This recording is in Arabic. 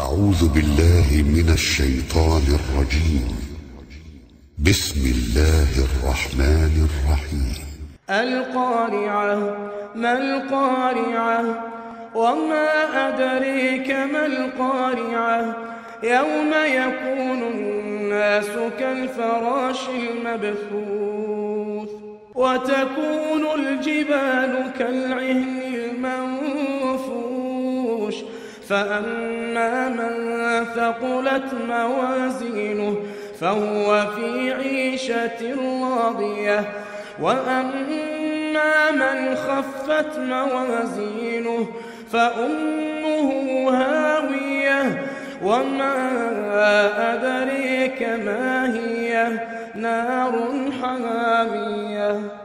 أعوذ بالله من الشيطان الرجيم. بسم الله الرحمن الرحيم. القارعة ما القارعة؟ وما أدريك ما القارعة؟ يوم يكون الناس كالفراش المبثوث وتكون الجبال كالعهن فأما من ثقلت موازينه فهو في عيشة راضية. وأما من خفت موازينه فأمه هاوية. وما أدريك ما هي نار حامية.